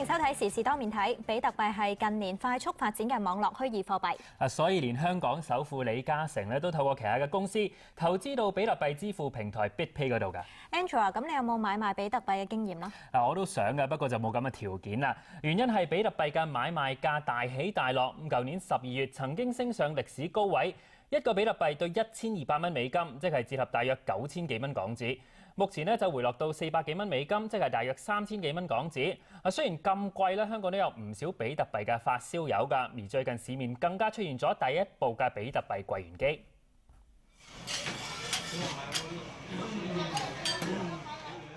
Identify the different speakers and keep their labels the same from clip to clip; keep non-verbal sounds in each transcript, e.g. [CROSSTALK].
Speaker 1: 迎收睇時事多面睇。比特幣係近年快速發展嘅網絡虛擬貨幣。
Speaker 2: 啊，所以連香港首富李嘉誠咧都透過旗下嘅公司投資到比特幣支付平台 BitPay 嗰度㗎。
Speaker 1: Angela，咁你有冇買賣比特幣嘅經驗啦？
Speaker 2: 嗱，我都想㗎，不過就冇咁嘅條件啦。原因係比特幣嘅買賣價大起大落。咁舊年十二月曾經升上歷史高位，一個比特幣對一千二百蚊美金，即係折合大約九千幾蚊港紙。目前咧就回落到四百幾蚊美金，即係大約三千幾蚊港紙。啊，雖然咁貴咧，香港都有唔少比特幣嘅發燒友㗎。而最近市面更加出現咗第一部嘅比特幣櫃員機。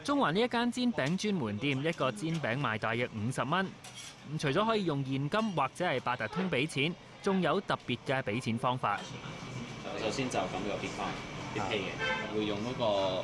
Speaker 2: 中環呢一間煎餅專門店，一個煎餅賣大約五十蚊。咁除咗可以用現金或者係八達通俾錢，仲有特別嘅俾錢方法。
Speaker 3: 首先就咁個 Bitcoin Bitpay 嘅，會用嗰個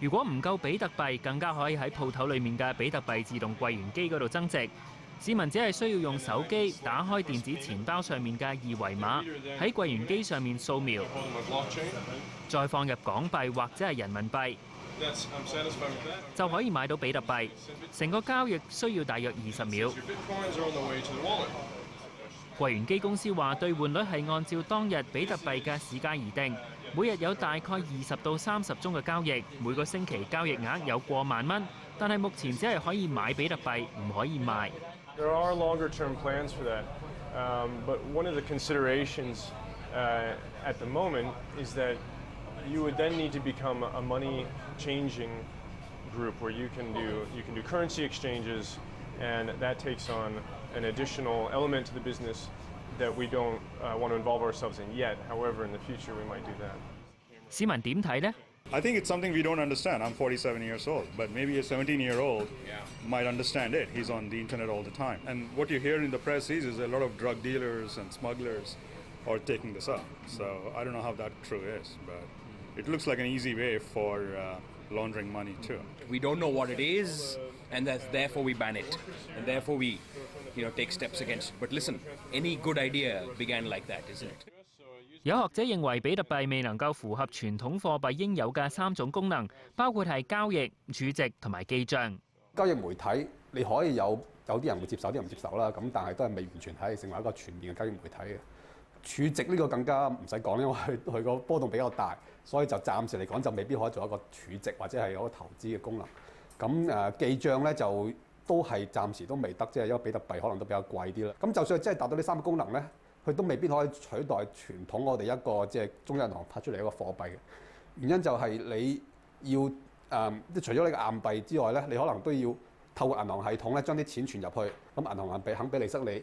Speaker 2: 如果
Speaker 3: 唔
Speaker 2: 夠比特幣，更加可以喺鋪頭裡面嘅比特幣自動櫃員機嗰度增值。市民只係需要用手機打開電子錢包上面嘅二維碼，喺櫃員機上面掃描，再放入港幣或者係人民幣，就可以買到比特幣。成個交易需要大約二十秒。櫃員機公司話，兌換率係按照當日比特幣嘅市價而定，每日有大概二十到三十宗嘅交易，每個星期交易額有過萬蚊，但係目前只係可以買比特幣，唔可以賣。
Speaker 4: an additional element to the business that we don't uh, want to involve ourselves in yet. However, in the future, we might do that.
Speaker 2: 市民点睇呢？
Speaker 5: I think it's something we don't understand. I'm 47 years old, but maybe a 17 year old might understand it. He's on the internet all the time. And what you hear in the press is, is a lot of drug dealers and smugglers are taking this up. So I don't know how that true is, but it looks like an easy way for uh, laundering money too.
Speaker 6: We don't know what it is, and that's therefore we ban it, and therefore we, you know, take steps against it. But listen, any good idea began like that, isn't it?
Speaker 2: 有學者認為比特幣未能夠符合傳統貨幣應有嘅三種功能，包括係交易、儲值同埋記帳。
Speaker 7: 交易媒體你可以有有啲人會接受，啲人唔接受啦。咁但係都係未完全係成為一個全面嘅交易媒體嘅。儲值呢個更加唔使講，因為佢 [LAUGHS] 佢個波動比較大，所以就暫時嚟講就未必可以做一個儲值或者係一個投資嘅功能。咁誒、呃、記帳咧就都係暫時都未得，即係因為比特幣可能都比較貴啲啦。咁就算真係達到呢三個功能咧，佢都未必可以取代傳統我哋一個即係中央銀行發出嚟一個貨幣嘅。原因就係你要誒，即、除咗你嘅硬幣之外咧，你可能都要透過銀行系統咧將啲錢存入去，咁銀行硬幣肯俾利息你，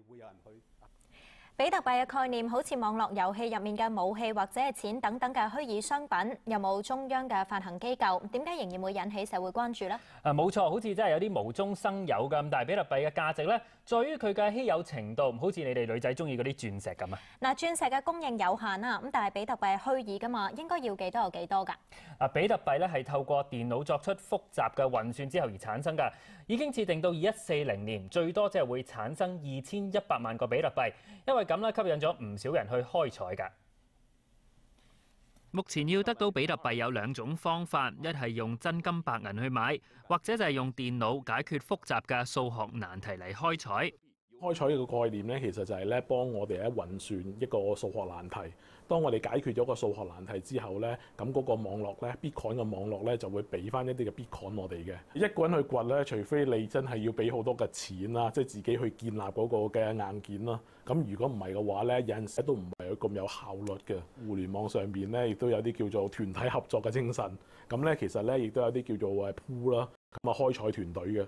Speaker 2: 比特幣嘅
Speaker 1: 概念好似網絡遊戲入面嘅武器或者係錢等等嘅虛擬商品，有冇中央嘅發行機構？點解仍然會引起社會關注呢？
Speaker 2: 啊，冇錯，好似真係有啲無中生有咁，但係比特幣嘅價值咧，在於佢嘅稀有程度，好似你哋女仔中意嗰啲鑽石咁啊！
Speaker 1: 嗱，鑽石嘅供應有限啦，咁但係比特幣係虛擬噶嘛，應該要幾多有幾多㗎？
Speaker 2: 啊，比特幣咧係透過電腦作出複雜嘅運算之後而產生㗎，已經設定到二一四零年最多即係會產生二千一百萬個比特幣，因為咁咧吸引咗唔少人去開採㗎。目前要得到比特币有两种方法，一系用真金白银去买，或者就系用电脑解决复杂嘅数学难题嚟开采。
Speaker 8: 開採呢個概念咧，其實就係咧幫我哋咧運算一個數學難題。當我哋解決咗個數學難題之後咧，咁嗰個網絡咧，Bitcoin 嘅網絡咧就會俾翻一啲嘅 Bitcoin 我哋嘅。一個人去掘咧，除非你真係要俾好多嘅錢啦，即係自己去建立嗰個嘅硬件啦。咁如果唔係嘅話咧，有陣時都唔係咁有效率嘅。互聯網上邊咧，亦都有啲叫做團體合作嘅精神。咁咧其實咧亦都有啲叫做誒 pool 啦，咁啊開採團隊嘅。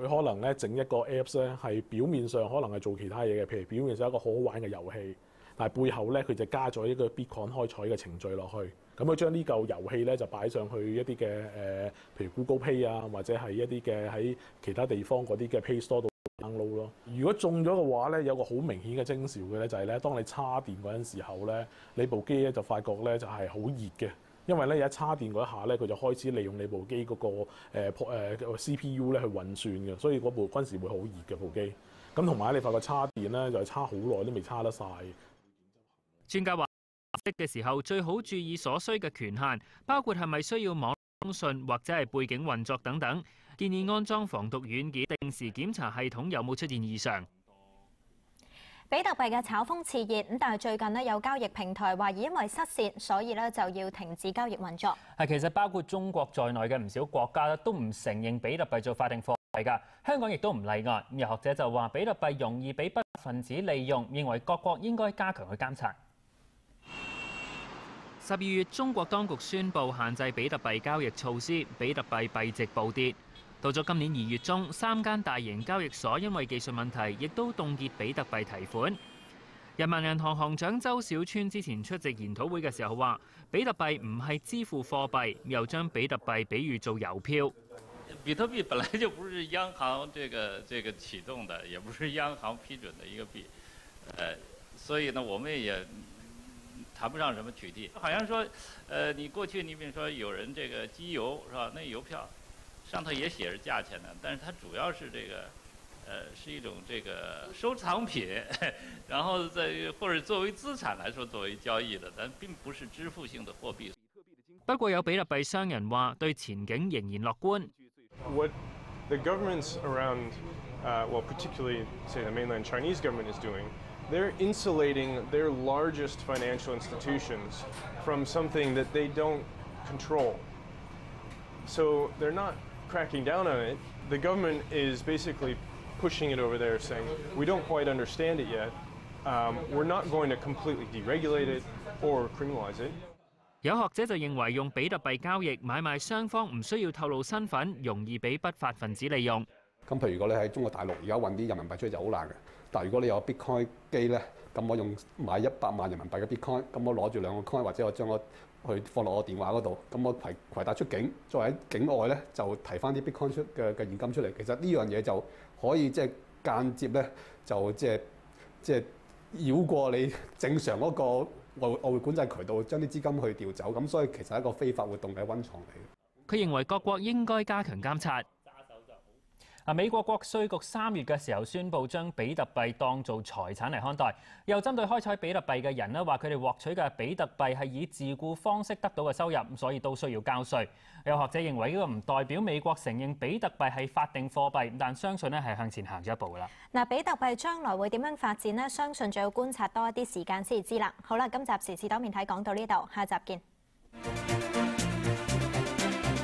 Speaker 8: 佢可能咧整一個 Apps 咧，係表面上可能係做其他嘢嘅，譬如表面上一個好好玩嘅遊戲，但係背後咧佢就加咗一個 Bitcoin 開採嘅程序落去。咁佢將呢嚿遊戲咧就擺上去一啲嘅誒，譬如 Google Pay 啊，或者係一啲嘅喺其他地方嗰啲嘅 Pay Store 度 download 咯。如果中咗嘅話咧，有個好明顯嘅徵兆嘅咧，就係咧，當你叉電嗰陣時候咧，你部機咧就發覺咧就係好熱嘅。因為咧，一叉電嗰一下咧，佢就開始利用你部機嗰個誒誒 CPU 咧去運算嘅，所以嗰部軍時會好熱嘅部機。咁同埋你發覺叉電咧，就係叉好耐都未叉得晒。
Speaker 2: 專家話，識嘅時候最好注意所需嘅權限，包括係咪需要網通訊或者係背景運作等等。建議安裝防毒軟件，定時檢查系統有冇出現異常。
Speaker 1: 比特幣嘅炒風熾熱，咁但係最近呢，有交易平台懷疑因為失竊，所以咧就要停止交易運作。
Speaker 2: 係其實包括中國在內嘅唔少國家咧都唔承認比特幣做法定貨幣㗎，香港亦都唔例外。咁有學者就話比特幣容易俾不法分子利用，認為各國應該加強去監察。十二月，中國當局宣布限制比特幣交易措施，比特幣幣值暴跌。到咗今年二月中，三間大型交易所因為技術問題，亦都凍結比特幣提款。人民銀行行長周小川之前出席研討會嘅時候話，比特幣唔係支付貨幣，又將比特幣比喻做郵票。
Speaker 9: 比特幣本來就不是央行這個這個啟動的，也不是央行批准的一個幣，呃，所以呢，我們也谈不上什么取締。好像说，呃，你过去你比如说有人这个集郵是吧？那邮票。上头也写着价钱的，但是它主要是这个，呃，是一种这个收藏品，然后在或者作为资产来说作为交易的，但并不是支付性的货币。
Speaker 2: 不過有比特幣商人話對前景仍然樂觀。
Speaker 4: What the governments around, uh, well, particularly say the mainland Chinese government is doing, they're insulating their largest financial institutions from something that they don't control. So they're not cracking down on it, the government is basically pushing it over there, saying, we don't quite understand it yet. Um, we're not going to completely deregulate it or criminalize it.
Speaker 2: 有学者就认为用比特币交易买卖双方唔需要透露身份，容易俾不法分子利用。
Speaker 7: 咁譬如如果你喺中国大陆而家运啲人民币出去就好难嘅，但系如果你有 Bitcoin 机咧， 咁我用買一百萬人民幣嘅 Bitcoin，咁我攞住兩個 coin 或者我將我去放落我電話嗰度，咁我攜攜帶出境，作為喺境外咧就提翻啲 Bitcoin 出嘅嘅現金出嚟。其實呢樣嘢就可以即係間接咧，就即係即係繞過你正常嗰個外外匯管制渠道，將啲資金去調走。咁所以其實係一個非法活動嘅溫床嚟。
Speaker 2: 佢認為各國應該加強監察。嗱，美國國稅局三月嘅時候宣布將比特幣當做財產嚟看待，又針對開採比特幣嘅人咧話佢哋獲取嘅比特幣係以自雇方式得到嘅收入，所以都需要交稅。有學者認為呢個唔代表美國承認比特幣係法定貨幣，但相信咧係向前行咗一步噶啦。
Speaker 1: 嗱，比特幣將來會點樣發展呢？相信仲要觀察多一啲時間先至知啦。好啦，今集時事多面睇講到呢度，下集見。